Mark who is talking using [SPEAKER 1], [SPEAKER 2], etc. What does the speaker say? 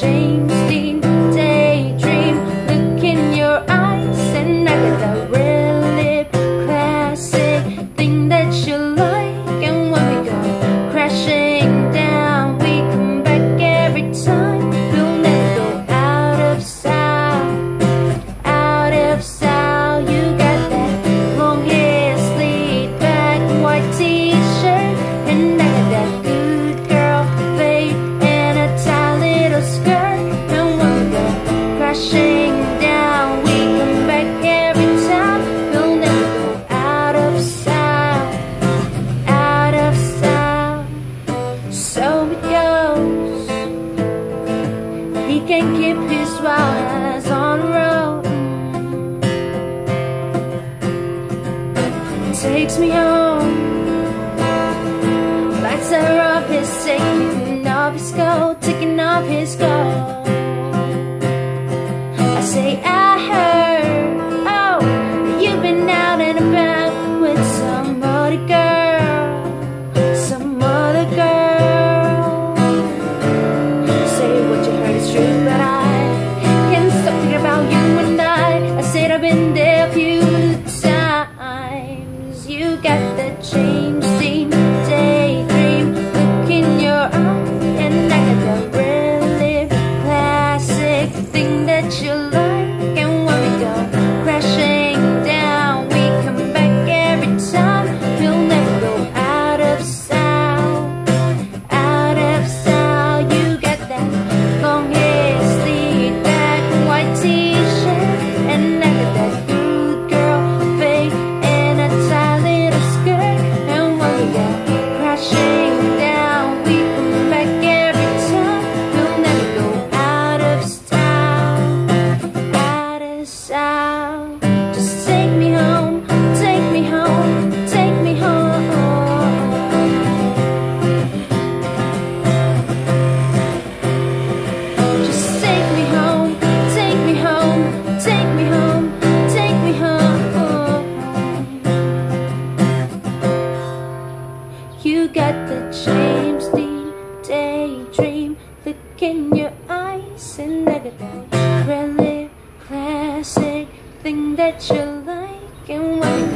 [SPEAKER 1] James Dean daydream. Look in your eyes and I got that really classic thing that you love can't keep his wild eyes on the road. Takes me home, lights are up, He's taking off his coat, taking off his coat. got the change scene daydream look in your eye, and I got classic thing that you love. You got the James Dean daydream look in your eyes, and I got that really classic thing that you like and when.